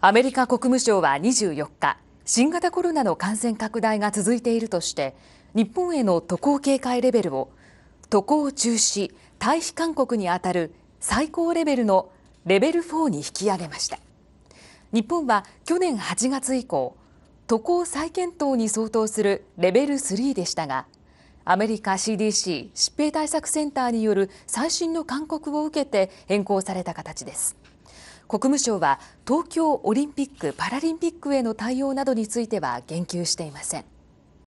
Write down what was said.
アメリカ国務省は24日、新型コロナの感染拡大が続いているとして、日本への渡航警戒レベルを渡航中止、退避勧告にあたる最高レベルのレベル4に引き上げました。日本は去年8月以降、渡航再検討に相当するレベル3でしたが、アメリカ CDC 疾病対策センターによる最新の勧告を受けて変更された形です。国務省は東京オリンピック・パラリンピックへの対応などについては言及していません。